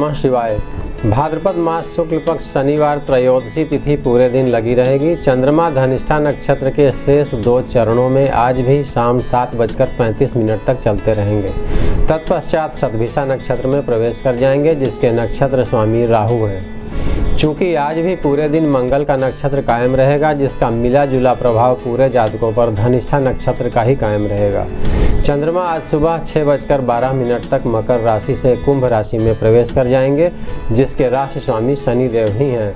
नमः शिवाय। भाद्रपद मास शुक्ल पक्ष शनिवार त्रयोदशी तिथि पूरे दिन लगी रहेगी। चंद्रमा धनिष्ठा नक्षत्र के शेष दो चरणों में आज भी शाम सात बजकर पैंतीस मिनट तक चलते रहेंगे। तत्पश्चात सतभिषा नक्षत्र में प्रवेश कर जाएँगे, जिसके नक्षत्र स्वामी राहु है। चूँकि आज भी पूरे दिन मंगल का नक्षत्र कायम रहेगा, जिसका मिला जुला प्रभाव पूरे जातकों पर धनिष्ठा नक्षत्र का ही कायम रहेगा। चंद्रमा आज सुबह छः बजकर बारह मिनट तक मकर राशि से कुंभ राशि में प्रवेश कर जाएँगे, जिसके राशि स्वामी शनिदेव ही हैं।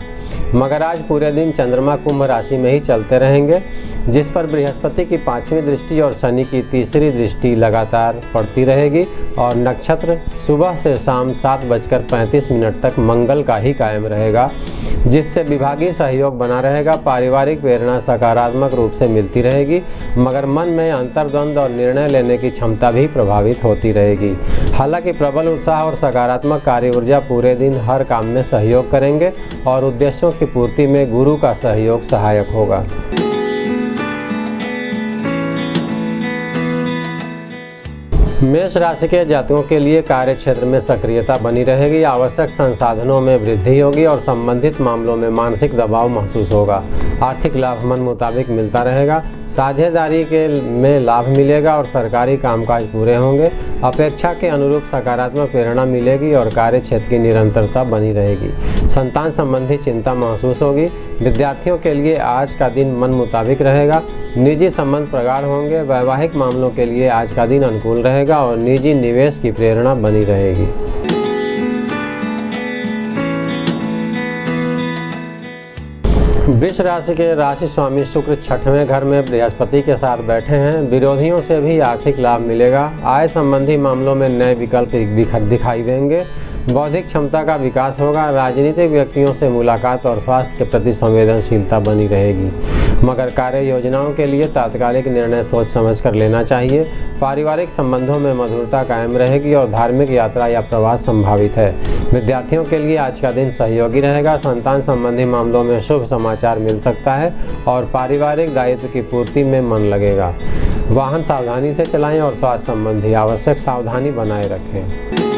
मगर आज पूरे दिन चंद्रमा कुंभ राशि में ही चलते रहेंगे। जिस पर बृहस्पति की पांचवी दृष्टि और शनि की तीसरी दृष्टि लगातार पड़ती रहेगी और नक्षत्र सुबह से शाम सात बजकर पैंतीस मिनट तक मंगल का ही कायम रहेगा, जिससे विभागीय सहयोग बना रहेगा, पारिवारिक प्रेरणा सकारात्मक रूप से मिलती रहेगी, मगर मन में अंतर्द्वंद और निर्णय लेने की क्षमता भी प्रभावित होती रहेगी। हालाँकि प्रबल उत्साह और सकारात्मक कार्य ऊर्जा पूरे दिन हर काम में सहयोग करेंगे और उद्देश्यों की पूर्ति में गुरु का सहयोग सहायक होगा। मेष राशि के जातकों के लिए कार्य क्षेत्र में सक्रियता बनी रहेगी, आवश्यक संसाधनों में वृद्धि होगी और संबंधित मामलों में मानसिक दबाव महसूस होगा। आर्थिक लाभ मन मुताबिक मिलता रहेगा। साझेदारी के में लाभ मिलेगा और सरकारी कामकाज पूरे होंगे। अपेक्षा के अनुरूप सकारात्मक प्रेरणा मिलेगी और कार्य क्षेत्र की निरंतरता बनी रहेगी। संतान संबंधी चिंता महसूस होगी। विद्यार्थियों के लिए आज का दिन मन मुताबिक रहेगा। निजी संबंध प्रगाढ़ होंगे। वैवाहिक मामलों के लिए आज का दिन अनुकूल रहेगा। और निजी निवेश की प्रेरणा बनी रहेगी। वृक्ष राशि के राशि स्वामी शुक्र छठवें घर में बृहस्पति के साथ बैठे हैं। विरोधियों से भी आर्थिक लाभ मिलेगा। आय संबंधी मामलों में नए विकल्प दिखाई देंगे। बौद्धिक क्षमता का विकास होगा, राजनीतिक व्यक्तियों से मुलाकात और स्वास्थ्य के प्रति संवेदनशीलता बनी रहेगी। मगर कार्य योजनाओं के लिए तात्कालिक निर्णय सोच समझ कर लेना चाहिए। पारिवारिक संबंधों में मधुरता कायम रहेगी और धार्मिक यात्रा या प्रवास संभावित है। विद्यार्थियों के लिए आज का दिन सहयोगी रहेगा। संतान संबंधी मामलों में शुभ समाचार मिल सकता है और पारिवारिक दायित्व की पूर्ति में मन लगेगा। वाहन सावधानी से चलाएँ और स्वास्थ्य संबंधी आवश्यक सावधानी बनाए रखें।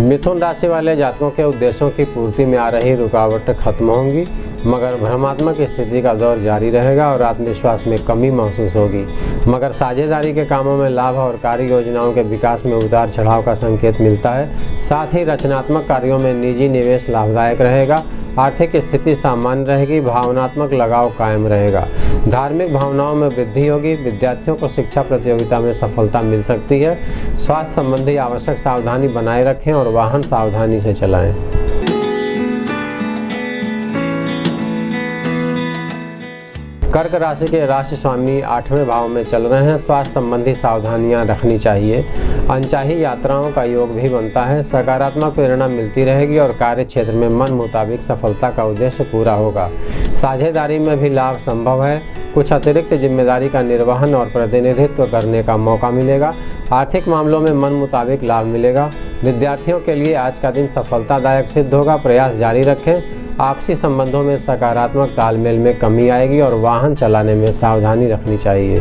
मिथुन राशि वाले जातकों के उद्देश्यों की पूर्ति में आ रही रुकावट खत्म होंगी, मगर भ्रमात्मक स्थिति का दौर जारी रहेगा और आत्मविश्वास में कमी महसूस होगी। मगर साझेदारी के कामों में लाभ और कार्य योजनाओं के विकास में उतार चढ़ाव का संकेत मिलता है। साथ ही रचनात्मक कार्यों में निजी निवेश लाभदायक रहेगा आर्थिक स्थिति सामान्य रहेगी, भावनात्मक लगाव कायम रहेगा। धार्मिक भावनाओं में वृद्धि होगी, विद्यार्थियों को शिक्षा प्रतियोगिता में सफलता मिल सकती है। स्वास्थ्य संबंधी आवश्यक सावधानी बनाए रखें और वाहन सावधानी से चलाएँ। कर्क राशि के राशि स्वामी आठवें भाव में चल रहे हैं। स्वास्थ्य संबंधी सावधानियाँ रखनी चाहिए। अनचाही यात्राओं का योग भी बनता है। सकारात्मक प्रेरणा मिलती रहेगी और कार्य क्षेत्र में मन मुताबिक सफलता का उद्देश्य पूरा होगा। साझेदारी में भी लाभ संभव है। कुछ अतिरिक्त ज़िम्मेदारी का निर्वहन और प्रतिनिधित्व करने का मौका मिलेगा। आर्थिक मामलों में मन मुताबिक लाभ मिलेगा। विद्यार्थियों के लिए आज का दिन सफलतादायक सिद्ध होगा। प्रयास जारी रखें। आपसी संबंधों में सकारात्मक तालमेल में कमी आएगी और वाहन चलाने में सावधानी रखनी चाहिए।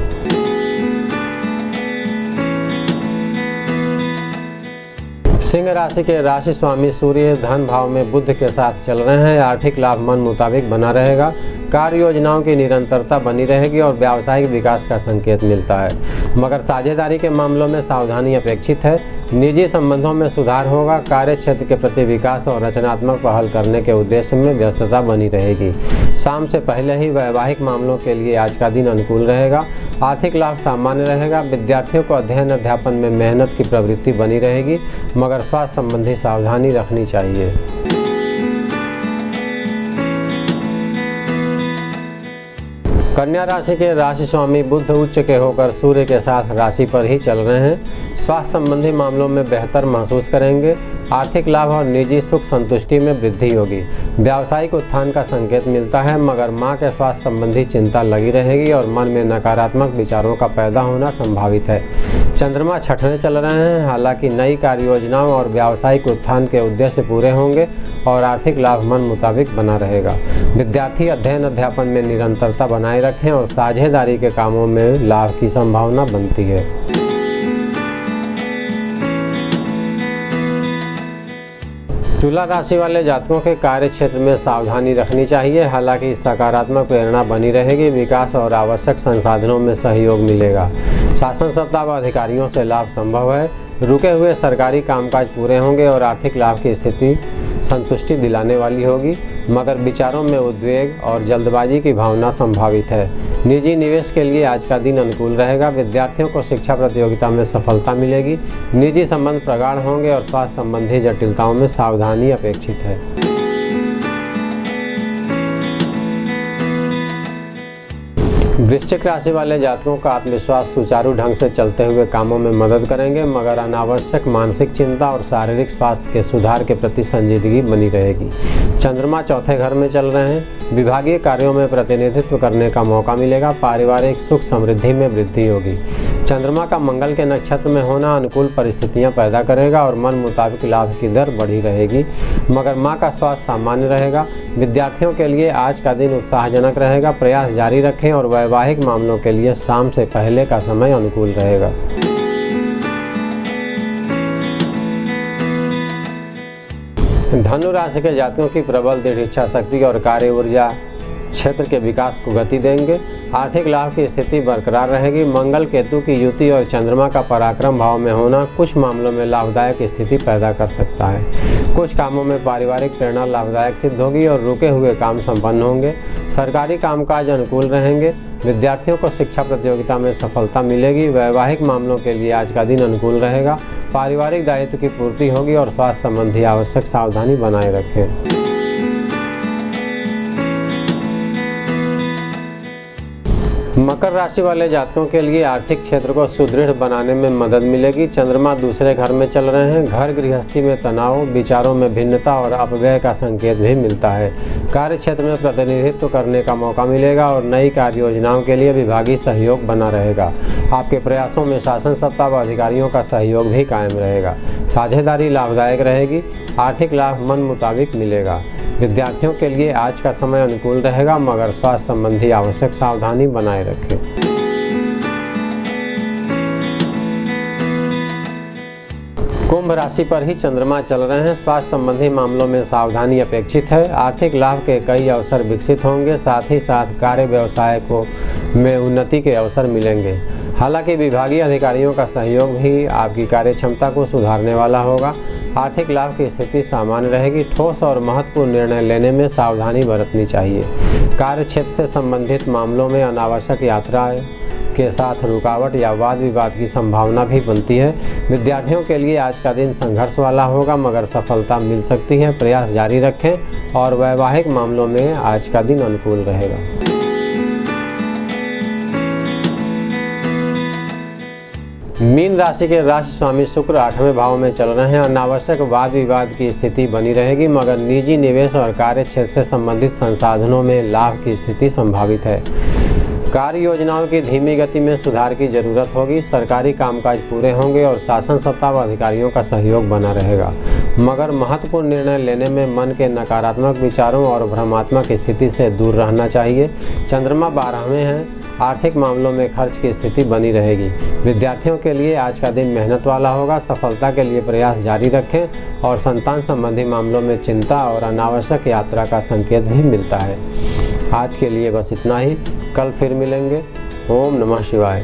सिंह राशि के राशि स्वामी सूर्य धन भाव में बुद्ध के साथ चल रहे हैं। आर्थिक लाभ मन मुताबिक बना रहेगा। कार्य योजनाओं की निरंतरता बनी रहेगी और व्यावसायिक विकास का संकेत मिलता है। मगर साझेदारी के मामलों में सावधानी अपेक्षित है। निजी संबंधों में सुधार होगा। कार्य क्षेत्र के प्रति विकास और रचनात्मक पहल करने के उद्देश्य में व्यस्तता बनी रहेगी। शाम से पहले ही वैवाहिक मामलों के लिए आज का दिन अनुकूल रहेगा। आर्थिक लाभ सामान्य रहेगा। विद्यार्थियों को अध्ययन अध्यापन में मेहनत की प्रवृत्ति बनी रहेगी। मगर स्वास्थ्य संबंधी सावधानी रखनी चाहिए। कन्या राशि के राशि स्वामी बुद्ध उच्च के होकर सूर्य के साथ राशि पर ही चल रहे हैं। स्वास्थ्य संबंधी मामलों में बेहतर महसूस करेंगे। आर्थिक लाभ और निजी सुख संतुष्टि में वृद्धि होगी। व्यावसायिक उत्थान का संकेत मिलता है, मगर माँ के स्वास्थ्य संबंधी चिंता लगी रहेगी और मन में नकारात्मक विचारों का पैदा होना संभावित है। चंद्रमा छठवें चल रहे हैं। हालाँकि नई कार्य योजनाओं और व्यावसायिक उत्थान के उद्देश्य पूरे होंगे और आर्थिक लाभ मन मुताबिक बना रहेगा। विद्यार्थी अध्ययन अध्यापन में निरंतरता बनाए रखें और साझेदारी के कामों में लाभ की संभावना बनती है। तुला राशि वाले जातकों के कार्य क्षेत्र में सावधानी रखनी चाहिए। हालाँकि सकारात्मक प्रेरणा बनी रहेगी। विकास और आवश्यक संसाधनों में सहयोग मिलेगा। शासन सत्ता व अधिकारियों से लाभ संभव है। रुके हुए सरकारी कामकाज पूरे होंगे और आर्थिक लाभ की स्थिति संतुष्टि दिलाने वाली होगी। मगर विचारों में उद्वेग और जल्दबाजी की भावना संभावित है। निजी निवेश के लिए आज का दिन अनुकूल रहेगा। विद्यार्थियों को शिक्षा प्रतियोगिता में सफलता मिलेगी। निजी संबंध प्रगाढ़ होंगे और स्वास्थ्य संबंधी जटिलताओं में सावधानी अपेक्षित है। वृश्चिक राशि वाले जातकों का आत्मविश्वास सुचारू ढंग से चलते हुए कामों में मदद करेंगे, मगर अनावश्यक मानसिक चिंता और शारीरिक स्वास्थ्य के सुधार के प्रति संजीदगी बनी रहेगी। चंद्रमा चौथे घर में चल रहे हैं। विभागीय कार्यों में प्रतिनिधित्व करने का मौका मिलेगा। पारिवारिक सुख समृद्धि में वृद्धि होगी। चंद्रमा का मंगल के नक्षत्र में होना अनुकूल परिस्थितियाँ पैदा करेगा और मन मुताबिक लाभ की दर बढ़ी रहेगी। मगर माँ का स्वास्थ्य सामान्य रहेगा। विद्यार्थियों के लिए आज का दिन उत्साहजनक रहेगा। प्रयास जारी रखें और वैवाहिक मामलों के लिए शाम से पहले का समय अनुकूल रहेगा। धनु राशि के जातकों की प्रबल दृढ़ इच्छा, शक्ति और कार्य ऊर्जा क्षेत्र के विकास को गति देंगे। आर्थिक लाभ की स्थिति बरकरार रहेगी। मंगल केतु की युति और चंद्रमा का पराक्रम भाव में होना कुछ मामलों में लाभदायक स्थिति पैदा कर सकता है। कुछ कामों में पारिवारिक प्रेरणा लाभदायक सिद्ध होगी और रुके हुए काम संपन्न होंगे। सरकारी कामकाज अनुकूल रहेंगे। विद्यार्थियों को शिक्षा प्रतियोगिता में सफलता मिलेगी। वैवाहिक मामलों के लिए आज का दिन अनुकूल रहेगा। पारिवारिक दायित्व की पूर्ति होगी और स्वास्थ्य संबंधी आवश्यक सावधानी बनाए रखें। मकर राशि वाले जातकों के लिए आर्थिक क्षेत्र को सुदृढ़ बनाने में मदद मिलेगी। चंद्रमा दूसरे घर में चल रहे हैं। घर गृहस्थी में तनाव, विचारों में भिन्नता और अपव्यय का संकेत भी मिलता है। कार्य क्षेत्र में प्रतिनिधित्व करने का मौका मिलेगा और नई कार्य योजनाओं के लिए विभागीय सहयोग बना रहेगा। आपके प्रयासों में शासन सत्ता व अधिकारियों का सहयोग भी कायम रहेगा। साझेदारी लाभदायक रहेगी। आर्थिक लाभ मन मुताबिक मिलेगा। विद्यार्थियों के लिए आज का समय अनुकूल रहेगा, मगर स्वास्थ्य संबंधी आवश्यक सावधानी बनाए रखें। कुंभ राशि पर ही चंद्रमा चल रहे हैं। स्वास्थ्य संबंधी मामलों में सावधानी अपेक्षित है। आर्थिक लाभ के कई अवसर विकसित होंगे, साथ ही साथ कार्य व्यवसाय को में उन्नति के अवसर मिलेंगे। हालाँकि विभागीय अधिकारियों का सहयोग भी आपकी कार्य क्षमता को सुधारने वाला होगा। आर्थिक लाभ की स्थिति सामान्य रहेगी। ठोस और महत्वपूर्ण निर्णय लेने में सावधानी बरतनी चाहिए। कार्य क्षेत्र से संबंधित मामलों में अनावश्यक यात्राएँ के साथ रुकावट या वाद विवाद की संभावना भी बनती है। विद्यार्थियों के लिए आज का दिन संघर्ष वाला होगा, मगर सफलता मिल सकती है। प्रयास जारी रखें और वैवाहिक मामलों में आज का दिन अनुकूल रहेगा। मीन राशि के राशि स्वामी शुक्र आठवें भाव में चल रहे हैं अनावश्यक वाद विवाद की स्थिति बनी रहेगी, मगर निजी निवेश और कार्य क्षेत्र से संबंधित संसाधनों में लाभ की स्थिति संभावित है। कार्य योजनाओं की धीमी गति में सुधार की ज़रूरत होगी, सरकारी कामकाज पूरे होंगे और शासन सत्ता व अधिकारियों का सहयोग बना रहेगा। मगर महत्वपूर्ण निर्णय लेने में मन के नकारात्मक विचारों और भ्रमात्मक स्थिति से दूर रहना चाहिए। चंद्रमा बारहवें हैं। आर्थिक मामलों में खर्च की स्थिति बनी रहेगी। विद्यार्थियों के लिए आज का दिन मेहनत वाला होगा, सफलता के लिए प्रयास जारी रखें और संतान संबंधी मामलों में चिंता और अनावश्यक यात्रा का संकेत भी मिलता है। आज के लिए बस इतना ही। कल फिर मिलेंगे। ओम नमः शिवाय।